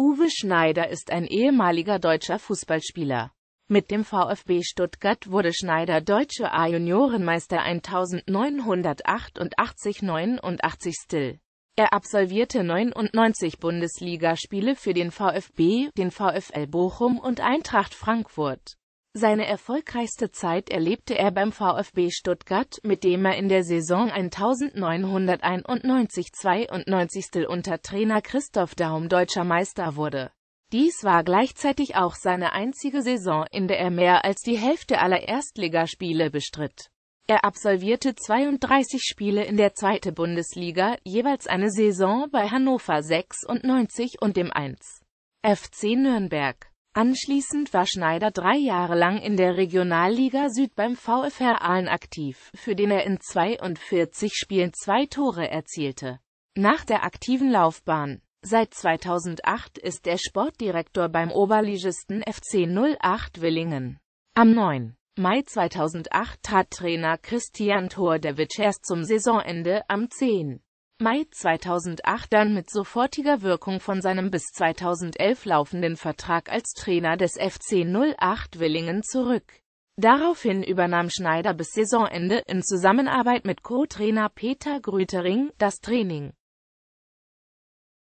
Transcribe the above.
Uwe Schneider ist ein ehemaliger deutscher Fußballspieler. Mit dem VfB Stuttgart wurde Schneider deutscher A-Juniorenmeister 1988-89 Still. Er absolvierte 99 Bundesligaspiele für den VfB, den VfL Bochum und Eintracht Frankfurt. Seine erfolgreichste Zeit erlebte er beim VfB Stuttgart, mit dem er in der Saison 1991-92 unter Trainer Christoph Daum deutscher Meister wurde. Dies war gleichzeitig auch seine einzige Saison, in der er mehr als die Hälfte aller Erstligaspiele bestritt. Er absolvierte 32 Spiele in der zweiten Bundesliga, jeweils eine Saison bei Hannover 96 und dem 1. FC Nürnberg. Anschließend war Schneider drei Jahre lang in der Regionalliga Süd beim VfR Aalen aktiv, für den er in 42 Spielen zwei Tore erzielte. Nach der aktiven Laufbahn Seit 2008 ist er Sportdirektor beim Oberligisten FC 08 Willingen. Am 9. Mai 2008 trat Trainer Christian Tordewitsch erst zum Saisonende am 10. Mai 2008 dann mit sofortiger Wirkung von seinem bis 2011 laufenden Vertrag als Trainer des FC 08 Willingen zurück. Daraufhin übernahm Schneider bis Saisonende in Zusammenarbeit mit Co-Trainer Peter Grütering das Training.